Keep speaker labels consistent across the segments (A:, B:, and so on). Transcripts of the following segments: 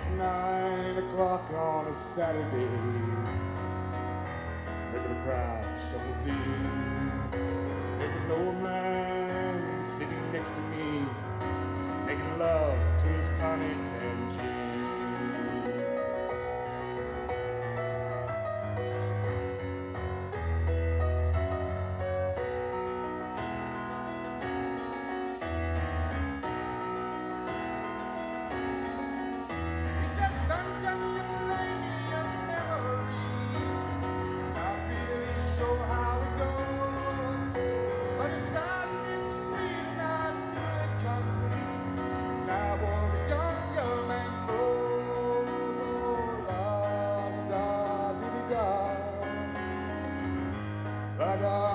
A: it's nine o'clock on a Saturday. Regular crowd shuffles in. There's an old man sitting next to me, making love to his tonic and gin. La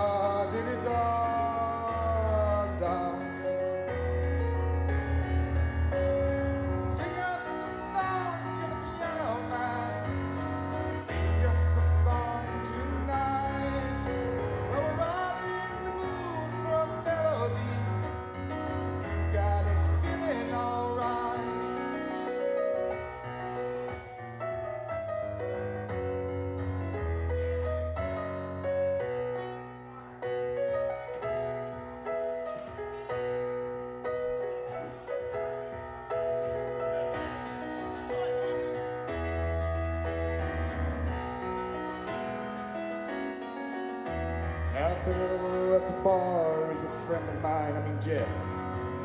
A: Now at the bar is a friend of mine, I mean Jeff.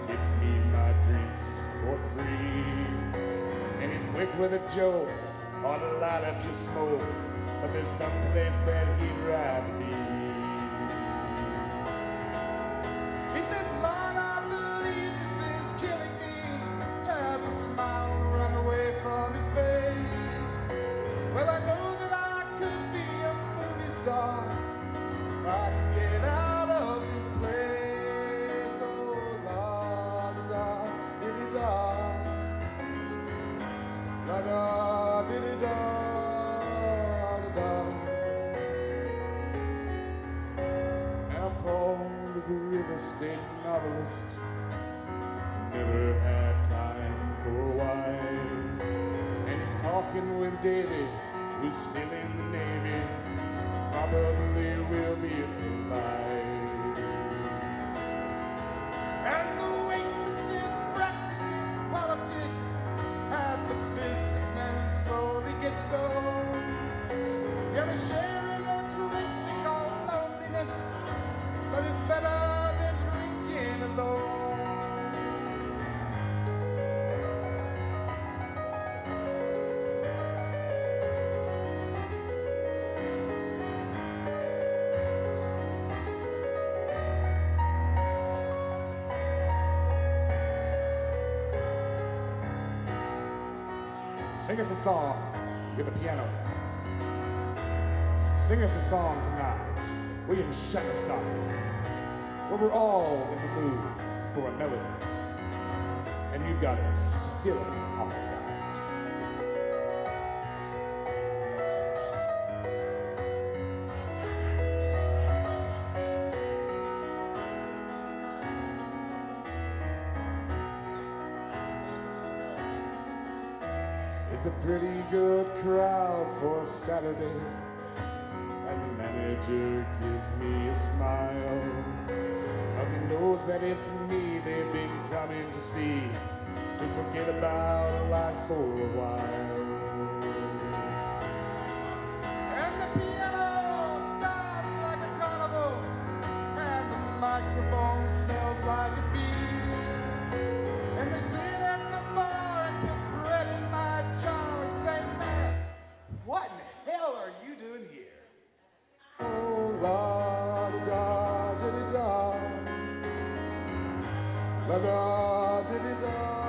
A: Gives me my drinks for free. And he's quick with a joke, ought to light up your smoke. But there's some place that he'd rather be. A real estate novelist, never had time for wife, and he's talking with Davy, who's still in the Navy probably will be for life. And the waitress is practicing politics as the businessman slowly gets stoned. Sing us a song with the piano. man. Sing us a song tonight, William Shatterstock, where we're all in the mood for a melody, and you've got us feeling all right. It's a pretty good crowd for Saturday, and the manager gives me a smile. Cause he knows that it's me they've been coming to see, to forget about life for a while. Da da da da.